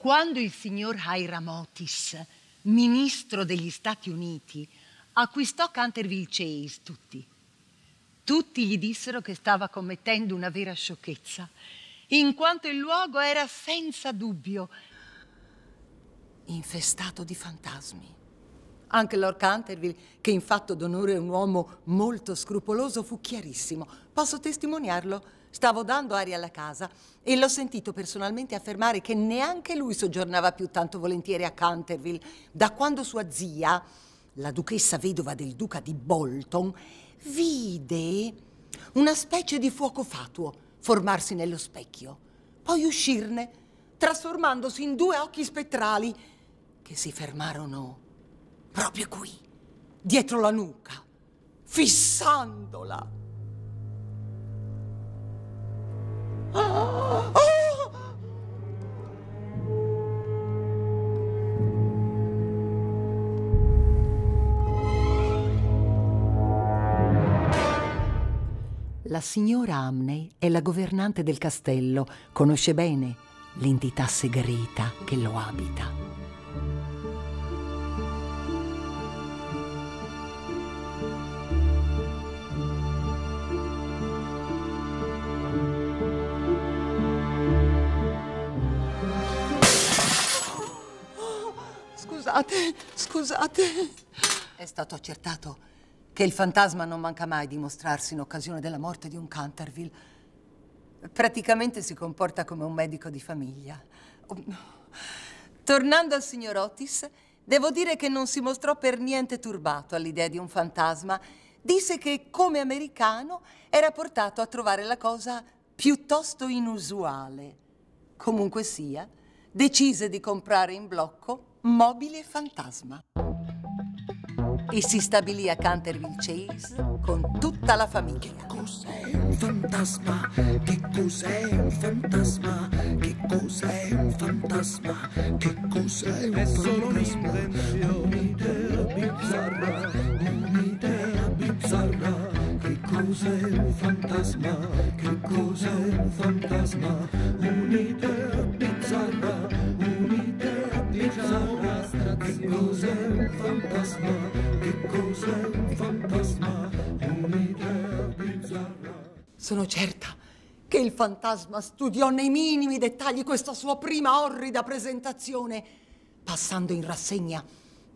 quando il signor Hiram Otis, ministro degli Stati Uniti, acquistò Canterville Chase, tutti, tutti gli dissero che stava commettendo una vera sciocchezza, in quanto il luogo era senza dubbio infestato di fantasmi. Anche Lord Canterville, che in fatto d'onore è un uomo molto scrupoloso, fu chiarissimo. Posso testimoniarlo? Stavo dando aria alla casa e l'ho sentito personalmente affermare che neanche lui soggiornava più tanto volentieri a Canterville, da quando sua zia, la duchessa vedova del duca di Bolton, vide una specie di fuoco fatuo formarsi nello specchio, poi uscirne, trasformandosi in due occhi spettrali che si fermarono proprio qui, dietro la nuca, fissandola. Ah! Ah! La signora Amney è la governante del castello, conosce bene l'entità segreta che lo abita. Scusate, scusate. È stato accertato che il fantasma non manca mai di mostrarsi in occasione della morte di un Canterville. Praticamente si comporta come un medico di famiglia. Tornando al signor Otis, devo dire che non si mostrò per niente turbato all'idea di un fantasma. Disse che, come americano, era portato a trovare la cosa piuttosto inusuale. Comunque sia, decise di comprare in blocco mobile fantasma e si stabilì a Canterville Chase con tutta la famiglia. Che cos'è un fantasma? Che cos'è un fantasma? Che cos'è un fantasma? Che cos'è un fantasma? È solo un'idea bizzarra, un'idea bizzarra. Che cos'è un fantasma? Che cos'è un fantasma? Un'idea bizzarra, fantasma? Che cos'è un fantasma? Un'idea bizzarra. Sono certa che il fantasma studiò nei minimi dettagli questa sua prima orrida presentazione, passando in rassegna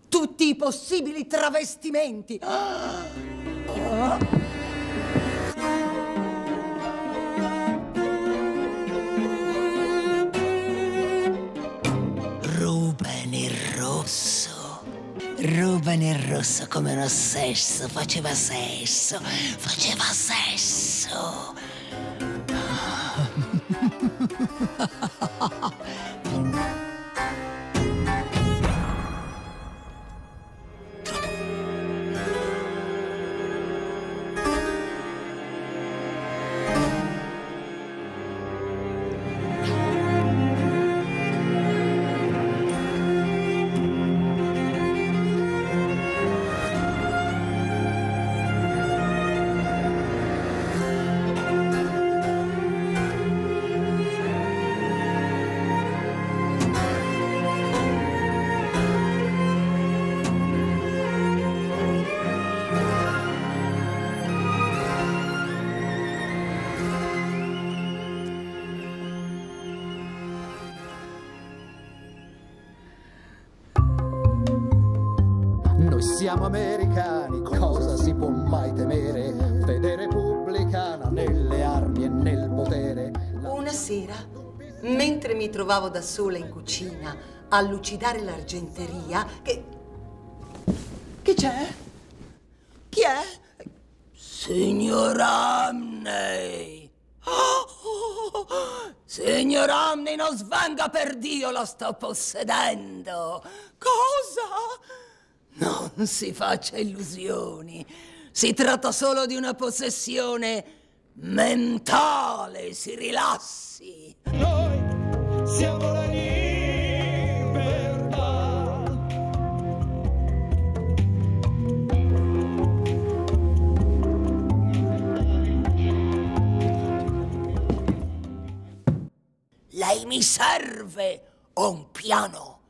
tutti i possibili travestimenti. Ah! Ah! Ruben il rosso come uno sesso, faceva sesso, faceva sesso. siamo americani, cosa si può mai temere? Fede repubblicana nelle armi e nel potere. Una sera, mentre mi trovavo da sola in cucina a lucidare l'argenteria, che... Che c'è? Chi è? Signor Amney! Oh, signor Amney, non svenga per Dio, lo sto possedendo! Cosa? Non si faccia illusioni. Si tratta solo di una possessione mentale. Si rilassi. Noi siamo la libertà. Lei mi serve un piano.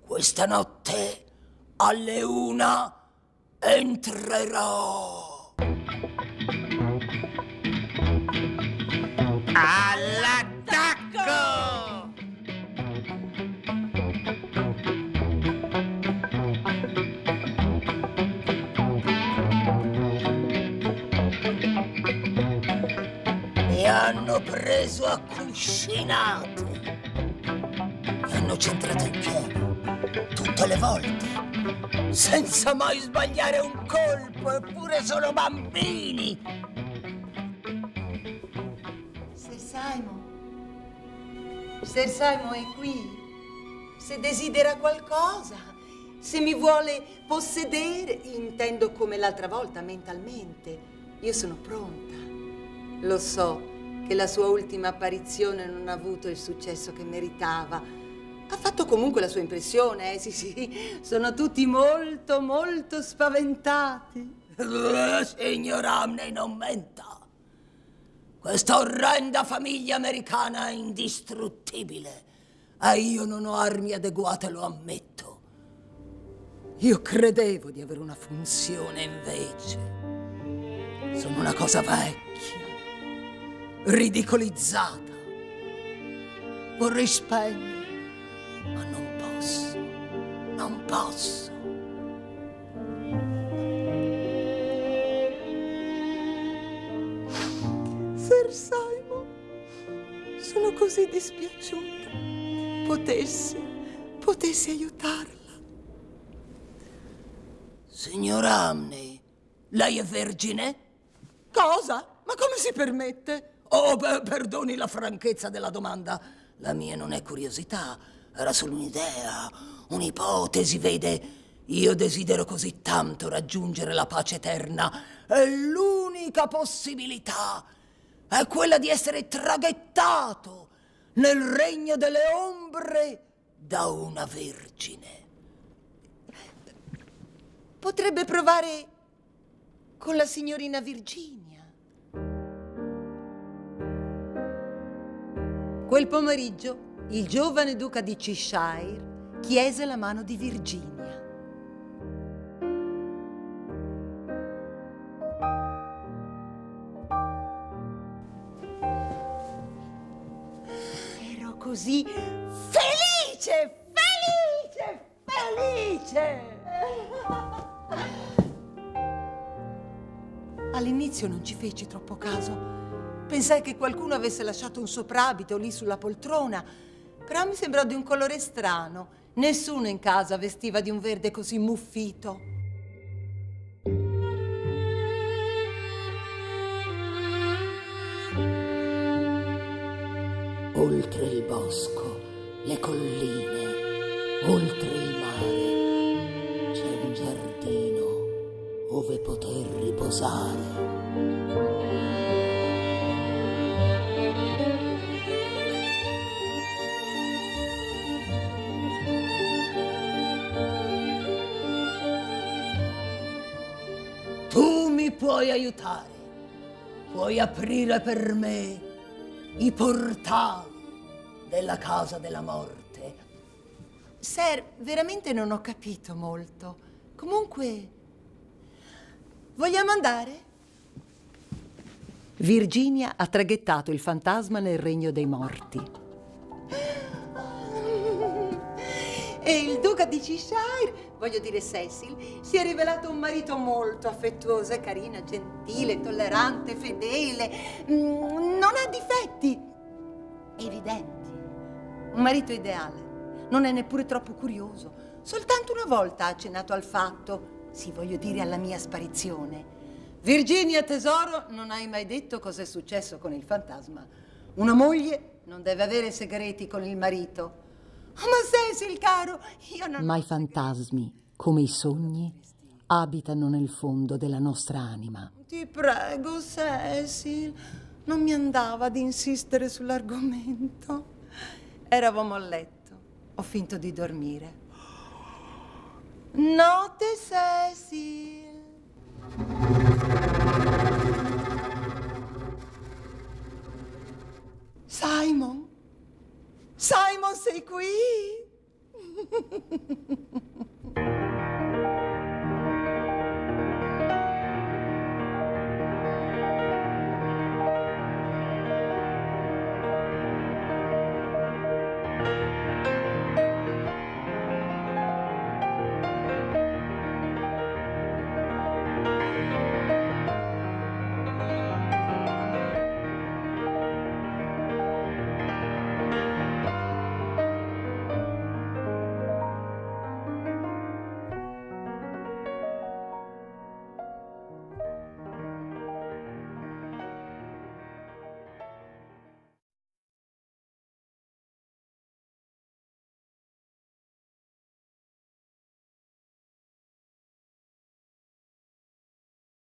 Questa notte alle una entrerò. All'attacco! Mi hanno preso a cuscinate. Mi hanno centrato in pieno, tutte le volte, senza mai sbagliare un colpo, eppure sono bambini. Sir Simon. Sir Simon è qui. Se desidera qualcosa, se mi vuole possedere, intendo come l'altra volta, mentalmente, io sono pronta. Lo so che la sua ultima apparizione non ha avuto il successo che meritava. Ha fatto comunque la sua impressione, eh? Sì, sì. Sono tutti molto, molto spaventati. Eh, Signor Amney, non menta. Questa orrenda famiglia americana è indistruttibile. E io non ho armi adeguate, lo ammetto. Io credevo di avere una funzione invece. Sono una cosa vecchia, ridicolizzata. Vorrei spegnere, ma non posso. Non posso. Sir Simon, sono così dispiaciuta. Potessi, potessi aiutarla. Signor Amney, lei è vergine? Cosa? Ma come si permette? Oh, beh, perdoni la franchezza della domanda. La mia non è curiosità, era solo un'idea, un'ipotesi, vede. Io desidero così tanto raggiungere la pace eterna e l'unica possibilità è quella di essere traghettato nel regno delle ombre da una vergine. Potrebbe provare con la signorina Virginia. Quel pomeriggio il giovane duca di Cheshire chiese la mano di Virginia. Ero così felice, felice, felice! All'inizio non ci feci troppo caso. Pensai che qualcuno avesse lasciato un soprabito lì sulla poltrona, però mi sembrò di un colore strano. Nessuno in casa vestiva di un verde così muffito. Oltre il bosco, le colline, oltre il mare, c'è un giardino ove poter riposare. Puoi aiutare, puoi aprire per me i portali della casa della morte. Sir, veramente non ho capito molto. Comunque, vogliamo andare? Virginia ha traghettato il fantasma nel regno dei morti. E il duca di Cheshire, voglio dire Cecil, si è rivelato un marito molto affettuoso, carino, gentile, tollerante, fedele. Mm, Non ha difetti evidenti. Un marito ideale. Non è neppure troppo curioso. Soltanto una volta ha accennato al fatto, sì, voglio dire alla mia sparizione. Virginia, tesoro, non hai mai detto cos'è successo con il fantasma. Una moglie non deve avere segreti con il marito. Oh, ma Cecil, caro, io non... Ma i fantasmi, come i sogni, abitano nel fondo della nostra anima. Ti prego, Cecil, non mi andava ad insistere sull'argomento. Eravamo a letto, ho finto di dormire. Notte, Cecil. Qui?